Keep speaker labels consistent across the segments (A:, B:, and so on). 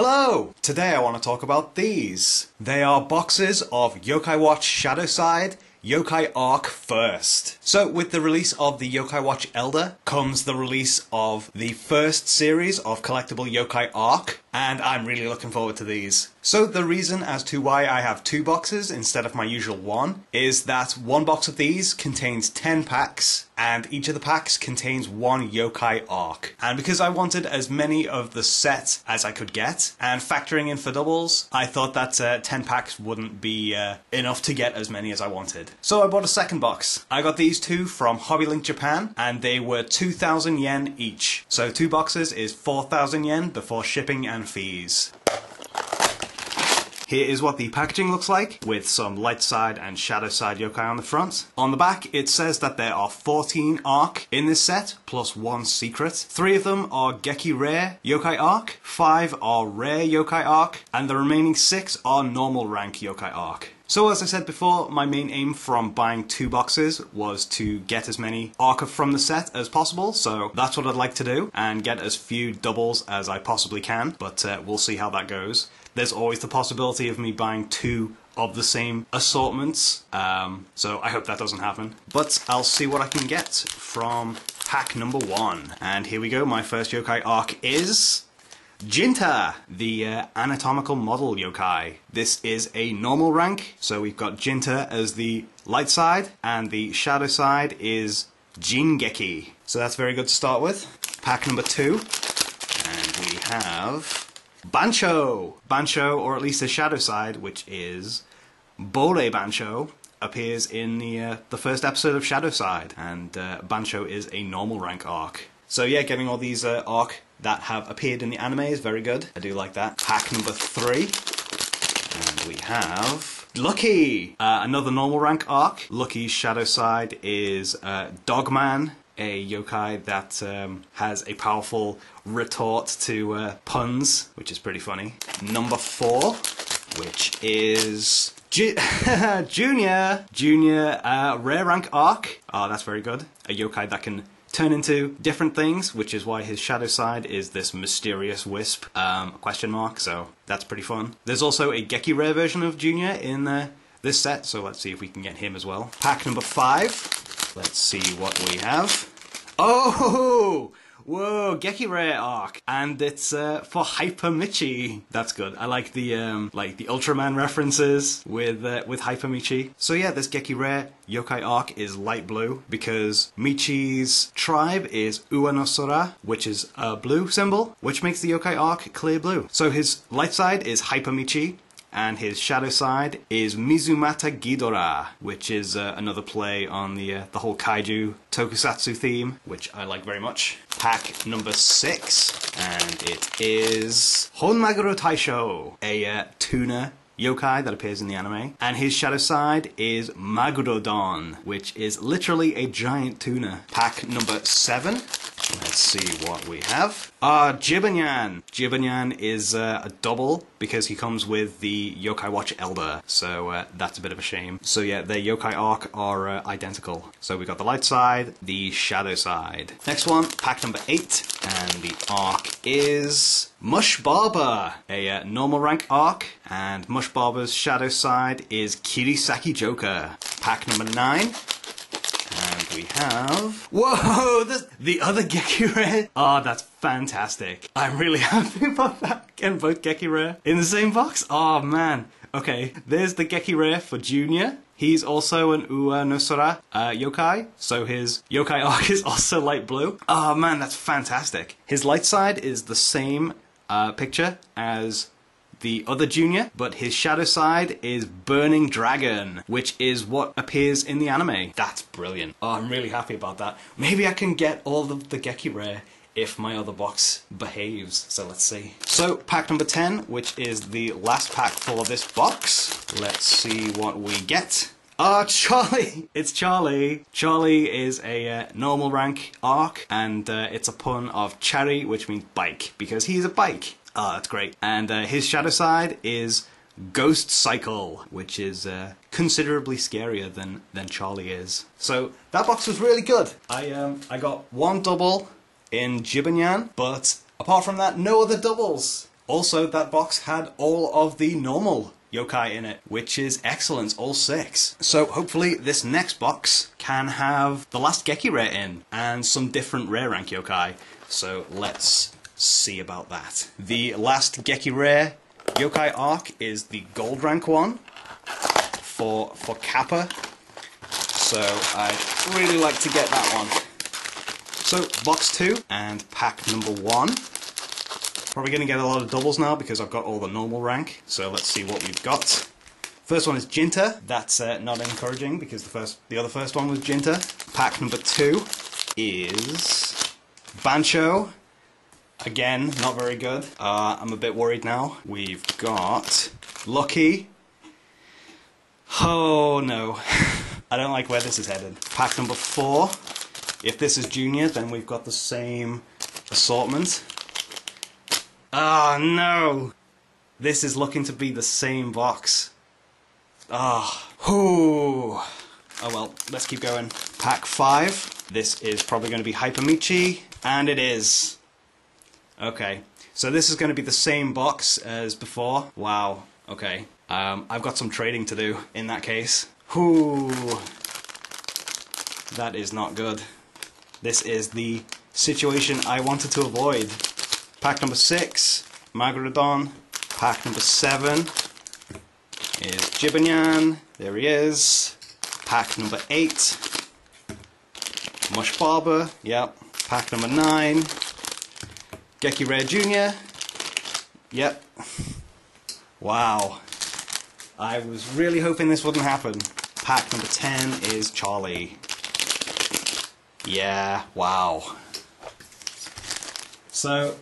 A: Hello! Today I want to talk about these. They are boxes of Yokai Watch Shadowside Yokai Arc first. So, with the release of the Yokai Watch Elder comes the release of the first series of collectible Yokai Arc, and I'm really looking forward to these. So, the reason as to why I have two boxes instead of my usual one is that one box of these contains 10 packs, and each of the packs contains one Yokai Arc. And because I wanted as many of the set as I could get, and factoring in for doubles, I thought that uh, 10 packs wouldn't be uh, enough to get as many as I wanted. So I bought a second box. I got these two from Hobbylink Japan, and they were 2,000 yen each. So two boxes is 4,000 yen before shipping and fees. Here is what the packaging looks like, with some light side and shadow side yokai on the front. On the back, it says that there are 14 arc in this set, plus one secret. Three of them are Geki Rare yokai arc, five are rare yokai arc, and the remaining six are normal rank yokai arc. So as I said before, my main aim from buying two boxes was to get as many Arca from the set as possible, so that's what I'd like to do, and get as few doubles as I possibly can, but uh, we'll see how that goes. There's always the possibility of me buying two of the same assortments, um, so I hope that doesn't happen. But I'll see what I can get from pack number one. And here we go, my first yokai arc is... Jinta, the uh, anatomical model yokai. This is a normal rank, so we've got Jinta as the light side, and the shadow side is Jingeki. So that's very good to start with. Pack number two, and we have Bancho. Bancho, or at least the shadow side, which is Bole Bancho, appears in the uh, the first episode of Shadow Side, and uh, Bancho is a normal rank arc. So yeah, getting all these uh, arc that have appeared in the anime is very good. I do like that. Pack number three. And we have Lucky, uh, another normal rank arc. Lucky's shadow side is uh, Dogman, a yokai that um, has a powerful retort to uh, puns, which is pretty funny. Number four, which is Ju- Junior, Junior, uh, rare rank arc. Oh, that's very good. A yokai that can turn into different things, which is why his shadow side is this mysterious wisp um, question mark. So that's pretty fun. There's also a Geki rare version of Junior in uh, this set, so let's see if we can get him as well. Pack number five. Let's see what we have. Oh! Whoa, Geki Rare arc, and it's uh, for Hyper Michi. That's good. I like the um, like the Ultraman references with uh, with Hyper Michi. So yeah, this Geki Rare yokai arc is light blue because Michi's tribe is Uanosora, which is a blue symbol, which makes the yokai arc clear blue. So his light side is Hyper Michi, and his shadow side is Mizumata Ghidorah, which is uh, another play on the uh, the whole kaiju tokusatsu theme, which I like very much. Pack number six, and it is Honmaguro Taisho, a uh, tuna yokai that appears in the anime. And his shadow side is Magurodon, which is literally a giant tuna. Pack number seven. Let's see what we have. Uh, Jibanyan. Jibanyan is uh, a double because he comes with the Yokai Watch Elder, so uh, that's a bit of a shame. So yeah, the Yokai Arc are uh, identical. So we got the light side, the shadow side. Next one, pack number eight, and the arc is Mush Barber, a uh, normal rank arc, and Mush Barber's shadow side is Kirisaki Joker. Pack number nine, and we have... Whoa! This, the other Geki Rare? Oh, that's fantastic. I'm really happy about that. Getting both Geki Rare in the same box. Oh, man. Okay, there's the Geki Rare for Junior. He's also an Ua Nosora uh, yokai, so his yokai arc is also light blue. Oh man, that's fantastic. His light side is the same uh, picture as the other junior, but his shadow side is Burning Dragon, which is what appears in the anime. That's brilliant. Oh, I'm really happy about that. Maybe I can get all of the Geki Rare if my other box behaves. So let's see. So pack number 10, which is the last pack for this box. Let's see what we get. Ah, Charlie! It's Charlie. Charlie is a uh, normal rank arc, and uh, it's a pun of Chari, which means bike, because he's a bike. Ah, that's great. And uh, his shadow side is Ghost Cycle, which is uh, considerably scarier than, than Charlie is. So that box was really good. I um I got one double in Jibanyan, but apart from that, no other doubles. Also, that box had all of the normal yokai in it, which is excellent, all six. So hopefully this next box can have the last Geki rare in, and some different rare rank yokai. So let's see about that. The last Geki rare yokai arc is the gold rank one for, for Kappa. So I'd really like to get that one. So box two and pack number one. Probably going to get a lot of doubles now because I've got all the normal rank. So let's see what we've got. First one is Jinta. That's uh, not encouraging because the first, the other first one was Jinta. Pack number two is Bancho. Again, not very good. Uh, I'm a bit worried now. We've got Lucky. Oh no. I don't like where this is headed. Pack number four. If this is Junior, then we've got the same assortment. Ah, oh, no! This is looking to be the same box. Ah, oh. Oh well, let's keep going. Pack 5. This is probably going to be Hypermichi, and it is. Okay, so this is going to be the same box as before. Wow, okay. Um, I've got some trading to do in that case. Whoo! That is not good. This is the situation I wanted to avoid. Pack number six, Magurodon. Pack number seven is Jibanyan. There he is. Pack number eight, Mush Barber. Yep. Pack number nine, Geki Rare Jr. Yep. Wow. I was really hoping this wouldn't happen. Pack number 10 is Charlie. Yeah, wow. So,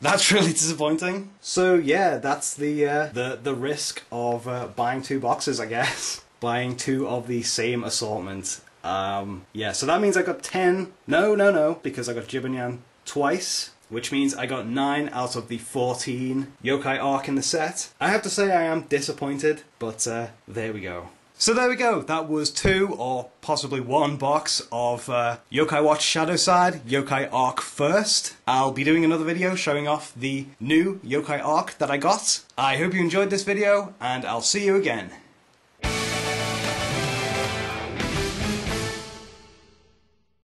A: that's really disappointing. So yeah, that's the uh, the the risk of uh, buying two boxes, I guess. buying two of the same assortment. Um, yeah, so that means I got ten. No, no, no, because I got Jibanyan twice, which means I got nine out of the fourteen yokai arc in the set. I have to say I am disappointed, but uh, there we go. So there we go, that was two or possibly one box of uh, Yokai Watch Shadow Side, Yokai Arc first. I'll be doing another video showing off the new Yokai Arc that I got. I hope you enjoyed this video and I'll see you again.